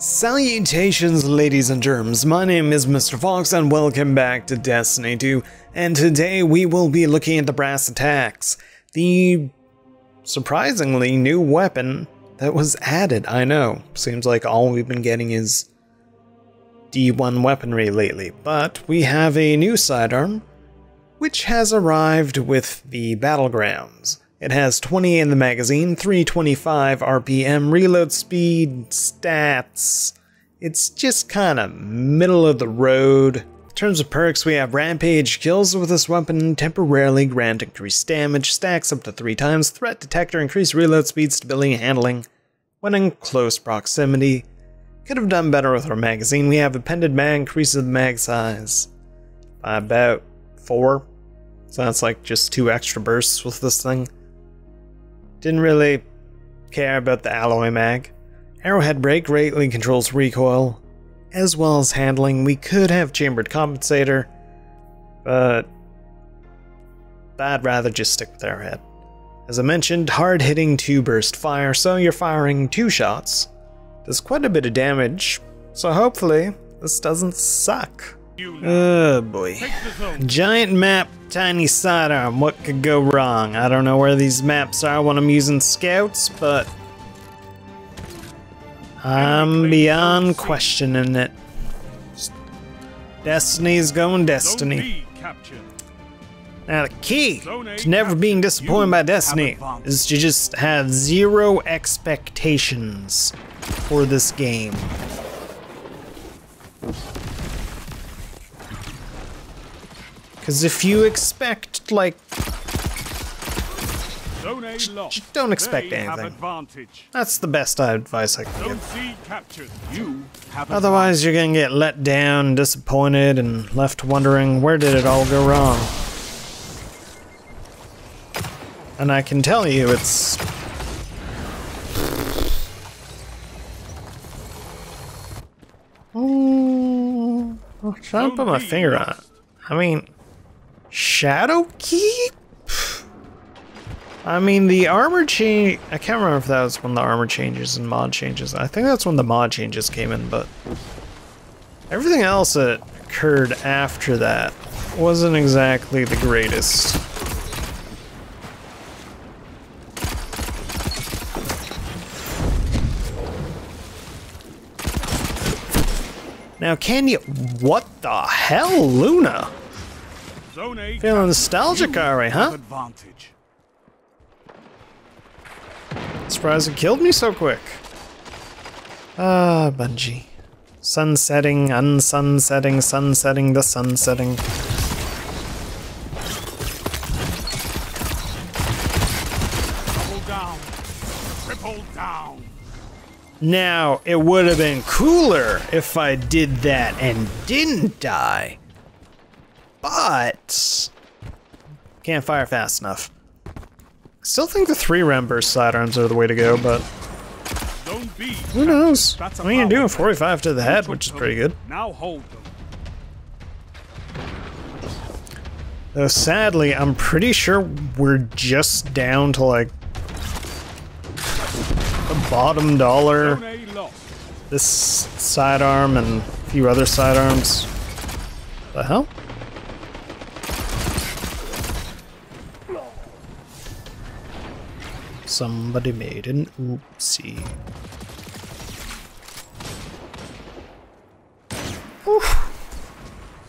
Salutations, ladies and germs. My name is Mr. Fox, and welcome back to Destiny 2. And today we will be looking at the brass attacks, the surprisingly new weapon that was added. I know, seems like all we've been getting is D1 weaponry lately, but we have a new sidearm, which has arrived with the battlegrounds. It has 20 in the magazine, 325 RPM, reload speed, stats. It's just kind of middle of the road. In terms of perks, we have Rampage, kills with this weapon temporarily grant increased damage, stacks up to 3 times, threat detector, increased reload speed, stability, handling when in close proximity. Could have done better with our magazine. We have appended mag, increases the mag size by about 4. So that's like just 2 extra bursts with this thing. Didn't really care about the alloy mag. Arrowhead brake greatly controls recoil, as well as handling. We could have chambered compensator, but I'd rather just stick with Arrowhead. As I mentioned, hard hitting two burst fire, so you're firing two shots. Does quite a bit of damage, so hopefully this doesn't suck. Oh boy. Giant map, tiny sidearm. What could go wrong? I don't know where these maps are when I'm using scouts, but I'm beyond questioning it. Destiny's going destiny. Now the key to never being disappointed by Destiny is to just have zero expectations for this game. Because if you expect, like, don't expect anything. That's the best advice I can give. You Otherwise, you're gonna get let down, disappointed, and left wondering where did it all go wrong. And I can tell you, it's Oh, I'm trying to put my finger on it. I mean, Shadow Keep? I mean, the armor change. I can't remember if that was when the armor changes and mod changes. I think that's when the mod changes came in, but everything else that occurred after that wasn't exactly the greatest. Now, can you. What the hell, Luna? Feeling nostalgic, alright, huh? Surprised it killed me so quick. Ah, Bungie. Sunsetting, unsunsetting, sunsetting, the sunsetting. Now, it would have been cooler if I did that and didn't die. But can't fire fast enough. Still think the three round burst sidearms are the way to go, but who knows? I mean, you're doing 45 to the head, which is pretty good. Now hold them. Though sadly, I'm pretty sure we're just down to like the bottom dollar. This sidearm and a few other sidearms. The hell? Somebody made an oopsie.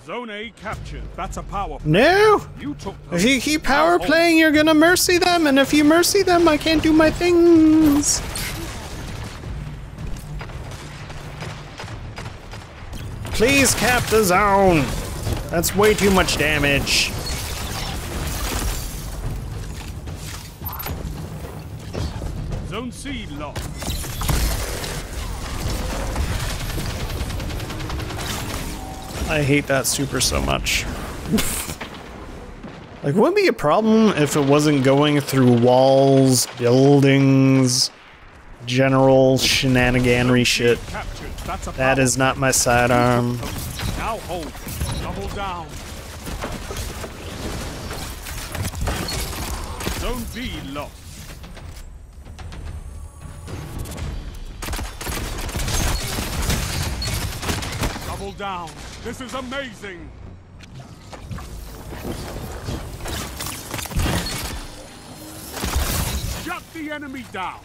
Zone A captured. That's a power. No! You if you keep power playing, you're gonna mercy them, and if you mercy them, I can't do my things. Please cap the zone. That's way too much damage. Zone C locked. I hate that super so much. like, wouldn't be a problem if it wasn't going through walls, buildings, general shenaniganery shit. That is not my sidearm. Now hold. Double down. Zone B locked. Down. This is amazing. Shut the enemy down.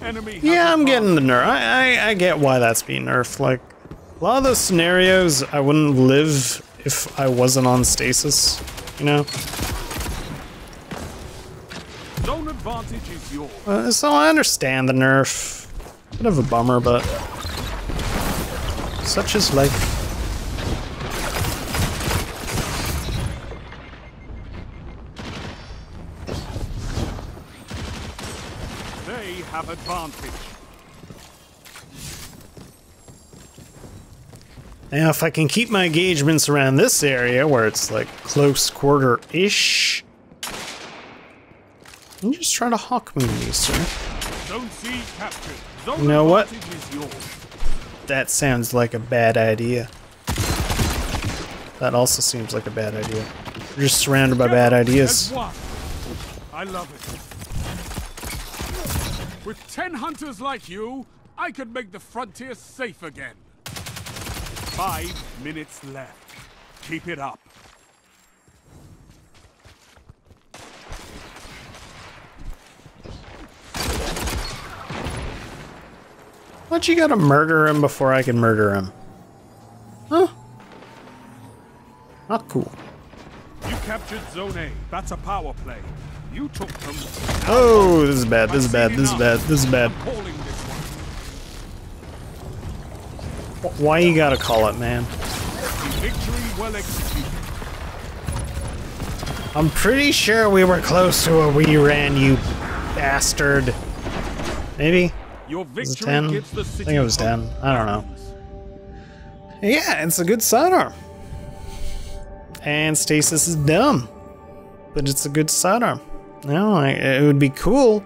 Enemy. Yeah, I'm getting the nerf. I, I I get why that's being nerfed. Like a lot of those scenarios, I wouldn't live if I wasn't on stasis. You know. Zone advantage is yours. Uh, so I understand the nerf. Bit of a bummer, but such is life. They have advantage. Now, if I can keep my engagements around this area where it's like close quarter ish, I'm just trying to hawk moon you, sir. Zone C captured. Zone You know what? That sounds like a bad idea. That also seems like a bad idea. We're just surrounded by bad ideas. I love it. With ten hunters like you, I could make the frontier safe again. Five minutes left. Keep it up. Why'd you gotta murder him before I can murder him? Huh? Not cool. You captured Zone A. That's a power play. You took them. Oh, this is bad, this is bad, this is bad, this is bad. I'm calling this one. Wh- Why you gotta call it, man? Victory well executed. I'm pretty sure we were close to a we ran, you bastard. Maybe? Your Was it 10? gives the I think it was hope. 10. I don't know. Yeah, it's a good sidearm. And stasis is dumb. But it's a good sidearm. No, I, it would be cool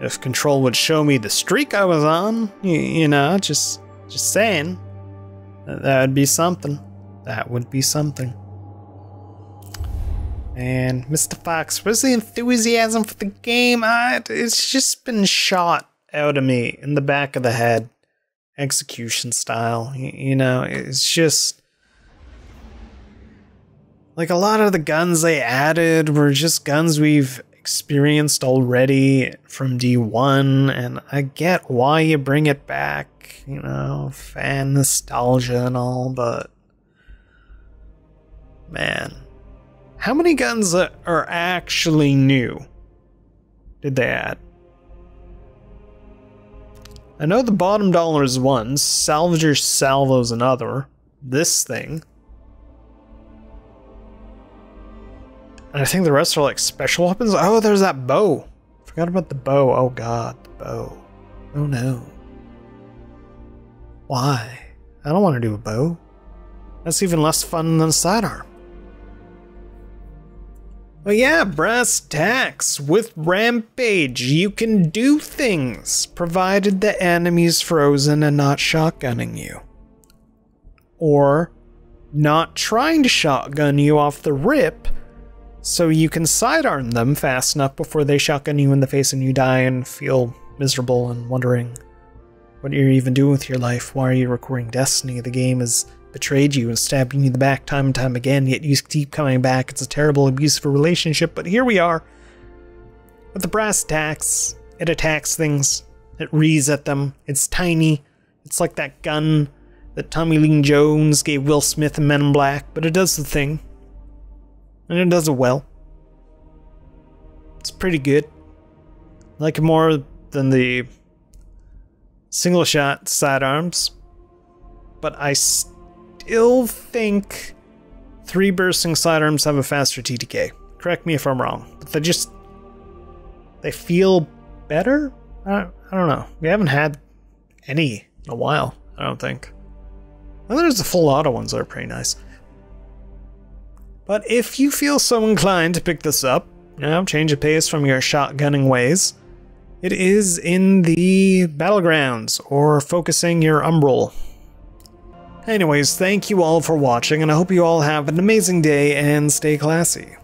if control would show me the streak I was on. You, you know, just just saying. That, that would be something. That would be something. And Mr. Fox, where's the enthusiasm for the game? I, it's just been shot out of me in the back of the head. Execution style. You know, it's just. Like a lot of the guns they added were just guns we've experienced already from D1, and I get why you bring it back, you know, fan nostalgia and all, but. Man. How many guns are actually new did they add? I know the bottom dollar is one, Salvager Salvo's another, this thing. And I think the rest are like special weapons. Oh, there's that bow. Forgot about the bow. Oh god, the bow. Oh no. Why? I don't want to do a bow. That's even less fun than a sidearm. Well, yeah, brass tacks. With Rampage, you can do things, provided the enemy's frozen and not shotgunning you. Or not trying to shotgun you off the rip, so you can sidearm them fast enough before they shotgun you in the face and you die and feel miserable and wondering what you're even doing with your life. Why are you recording Destiny? The game has betrayed you and stabbed you in the back time and time again, yet you keep coming back. It's a terrible, abusive relationship, but here we are. With the brass tacks, it attacks things, it rees at them, it's tiny. It's like that gun that Tommy Lee Jones gave Will Smith in Men in Black, but it does the thing. And it does it well. It's pretty good. I like it more than the single shot sidearms. But I still think three bursting sidearms have a faster TTK. Correct me if I'm wrong. But they just they feel better? I, I don't know. We haven't had any in a while, I don't think. And there's the full auto ones are pretty nice. But if you feel so inclined to pick this up, you know, change of pace from your shotgunning ways, it is in the battlegrounds or focusing your umbral. Anyways, thank you all for watching, and I hope you all have an amazing day and stay classy.